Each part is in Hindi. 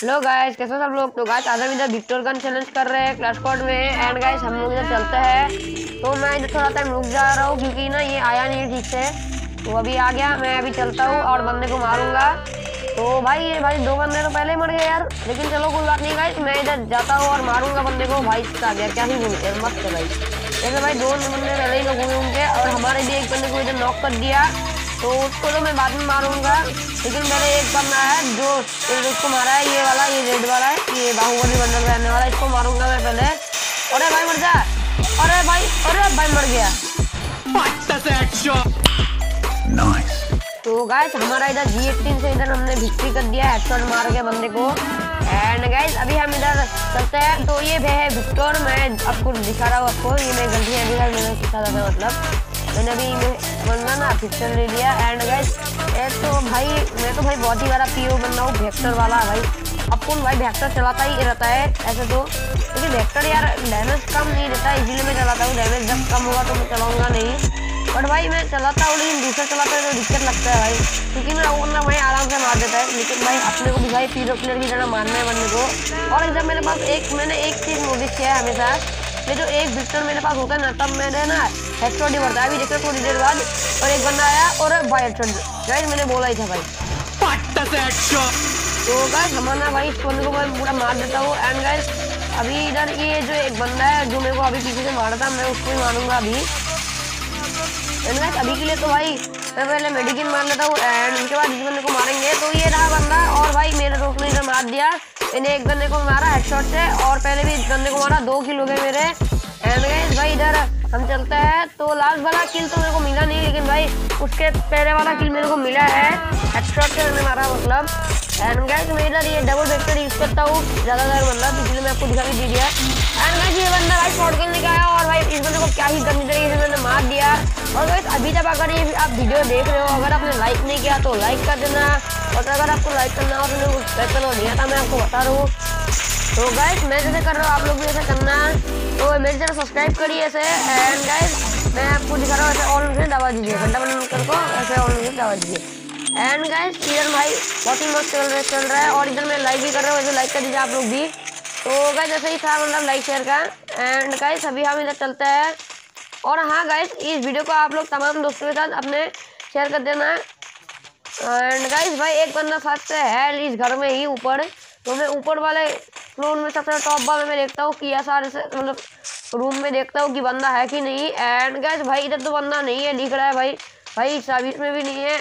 हेलो गाइस कैसे सब लोग? तो गाइस आज हम इधर विक्टर गन चैलेंज कर रहे हैं क्लैश कोड में। एंड गाइस हम लोग इधर चलते हैं। तो मैं इधर थोड़ा टाइम रुक जा रहा हूँ क्योंकि ना ये आया नहीं ठीक से। तो अभी आ गया। मैं अभी चलता हूँ और बंदे को मारूँगा। तो भाई, ये भाई दो बंदे तो पहले ही मर गए यार। लेकिन चलो, कोई बात नहीं गाइस मैं इधर जाता हूँ और मारूँगा बंदे को। भाई आ गया क्या ही बोलते मस्त है भाई जैसे भाई, दो बंदे पहले ही लोग घूमे और हमारे भी एक बंदे को इधर नॉक कर दिया। तो उसको तो मैं बाद में मारूँगा। लेकिन मेरे एक बंदा है जो उसको मारा है ये वाला ये रेड वाला है ये बाहुबली बंडल रहने वाला इसको मारूँगा मैं पहले। अरे भाई मर जा। अरे भाई अरे भाई मर गया। Nice. तो गाइस हमारा इधर जी एटीन से इधर हमने विक्ट्री कर दिया हेडशॉट मार के बंदे को। एंड गाइस अभी हम इधर चलते हैं। तो ये है विक्टर मैं आपको दिखा रहा हूँ आपको। ये मैं गलती है मैंने सीखा था मतलब। मैंने अभी बनना ना पिक्चर ले लिया। एंड गाइस ये तो भाई, मैं तो भाई बहुत ही बड़ा पीओ बन रहा हूँ वेक्टर वाला भाई। अब कौन भाई भैक्टर चलाता ही रहता है, ऐसे तो। क्योंकि भैक्टर यार डैमेज कम नहीं देता इसीलिए मैं चलाता हूँ। डैमेज जब कम होगा तो मैं चलाऊँगा नहीं। बट भाई मैं चलाता हूँ, लेकिन दूसरा चलाता है तो दिक्कत लगता है भाई। क्योंकि मैं वरना भाई आराम से मार देता है। लेकिन भाई अपने को भी भाई पीरो प्लेयर की तरह मारना है बनने को। और जब मेरे पास एक, मैंने एक चीज़ नोटिस किया है हमेशा। ये जो एक विक्टर मेरे पास होता है ना तब मैंने ना हेडशॉट ही बढ़ता अभी देखो थोड़ी देर बाद और एक बंदा आया और भाई हेडशॉट गाइस मैंने बोला ही था भाई। तो गाइस हमारा भाई इस बंदे को मैं पूरा मार देता हूँ। एंड गाइस अभी इधर ये जो एक बंदा है जो मेरे को अभी पीछे से मारा था मैं उसको ही मारूँगा अभी। एंड गाइस अभी के लिए तो भाई मैं पहले मेडिकिन मार लेता हूँ एंड उसके बाद इस बंदे को मारेंगे। तो ये रहा बंदा और भाई मेरे दोस्त ने इधर मार दिया। मैंने एक बंदे को मारा हेडशॉट से, और पहले भी बंदे को मारा, दो किल हो गए मेरे। एंड गाइस भाई इधर हम चलते हैं तो लास्ट वाला किल तो मेरे को मिला नहीं, लेकिन भाई उसके पहले वाला किल मेरे को मिला है। हेडशॉट से मैंने मारा मतलब। एंड गाइस मैं इधर ये डबल वेक्टर यूज़ करता हूँ, ज़्यादातर मतलब इसलिए मैं आपको दिखा भी दिया एंड गाइस ये बंदा भाई शॉर्ट करने लेके आया, और भाई इस बंदे को क्या ही करनी तरीके से मैंने मार दिया। और गाइस अभी तक अगर ये आप वीडियो देख रहे हो, अगर आपने लाइक नहीं किया तो लाइक कर देना। और अगर आपको लाइक करना तो सब्सक्राइब करना नहीं था मैं आपको बता रहा हूँ। तो गाइस मैं जैसे कर रहा हूँ आप लोग भी ऐसा करना तो मेरे चैनल सब्सक्राइब करिए ऐसे एंड गाइस मैं आपको दिखा रहा हूँ ऐसे ऑन से दबा दीजिए, घंटा बंद कर को ऐसे ऑन से दबा दीजिए। एंड गाइस इधर भाई बहुत ही मस्त चल रहा चल रहा है, और इधर मैं लाइक भी कर रहा हूँ वैसे लाइक कर दीजिए आप लोग भी। तो गाइस ऐसे ही था मतलब लाइक शेयर का। एंड गाइस अभी हम इधर चलते हैं। और हाँ गाइस इस वीडियो को आप लोग तमाम दोस्तों के साथ अपने शेयर कर देना। एंड गाइस भाई, एक बंदा साथ से है इस घर में ही ऊपर। तो मैं ऊपर वाले फ्लोर में सबसे टॉप वाले में देखता हूँ कि ऐसा मतलब रूम में देखता हूँ कि बंदा है कि नहीं। एंड गैस भाई, इधर तो बंदा नहीं है, दिख रहा है भाई। भाई सर्विस में भी नहीं है।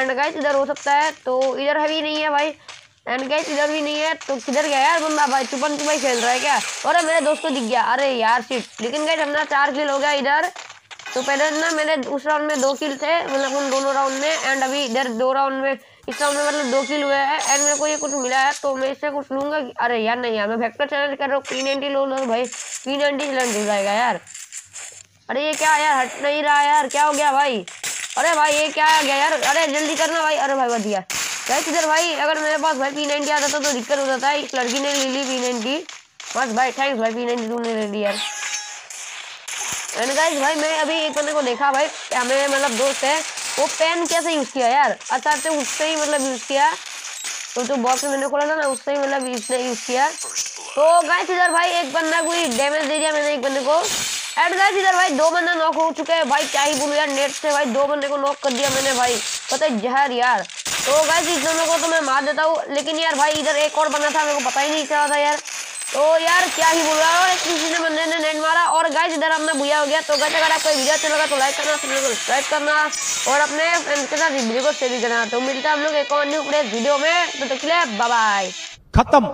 एंड गैस इधर हो सकता है तो इधर है भी नहीं है भाई। एंड गैस इधर भी नहीं है तो किधर गया यार बंदा? भाई चुपन चुपाई खेल रहा है क्या? अरे मेरे दोस्त को दिख गया। अरे यार सीट लेकिन गैस हमारा चार किल हो गया इधर। तो पहले ना मेरे उस राउंड में दो किल थे मतलब उन दोनों राउंड में एंड अभी इधर दो राउंड में, इस राउंड में मतलब दो किल हुए हैं एंड मेरे को ये कुछ मिला है तो मैं इससे कुछ लूँगा अरे यार नहीं यार, मैं वेक्टर चैलेंज कर रहा हूँ पी नाइनटी लो लो भाई पी नाइनटी चैलेंज हो जाएगा यार। अरे ये क्या यार, हट नहीं रहा यार, क्या हो गया भाई? अरे भाई ये क्या आ गया यार, अरे जल्दी करना भाई, अरे भाई बढ़िया। क्या किधर भाई, अगर मेरे पास भाई पी नाइनटी आता तो दिक्कत हो जाता है, इस लड़की ने ले ली पी नाइनटी बस भाई थैंक्स भाई पी नाइनटी तुमने ले ली यार। एंड गाइस भाई, मैं अभी एक बंदे को देखा भाई हमें मतलब दोस्त है, वो पेन कैसे यूज़ किया यार? अच्छा से उससे ही मतलब यूज़ किया। तो जो बॉक्स मैंने खोला था ना, उससे ही मतलब इसने यूज़ किया। तो गाइस इधर भाई एक बंदा कोई डैमेज दे दिया मैंने एक बंदे को। एंड गाइस इधर भाई दो बंदा नॉक हो चुके हैं। भाई, क्या ही बोलूँ यार नेट से भाई दो बंदे को नॉक कर दिया मैंने भाई। पता है, जहर यार। तो गाइस इस दोनों को तो मैं मार देता हूँ। लेकिन यार भाई, इधर एक और बंदा था, मेरे को पता ही नहीं चला था यार। तो यार, क्या ही बोल रहा है, किसी ने बंदे ने और गाइस इधर हमने भूया हो गया। तो गाइस अगर आपको वीडियो अच्छा लगा तो लाइक करना चैनल को सब्सक्राइब करना और अपने फ्रेंड्स के साथ वीडियो को शेयर करना। तो मिलता है हम लोग एक और न्यू वीडियो में। तो तक के लिए बाय बाय खत्म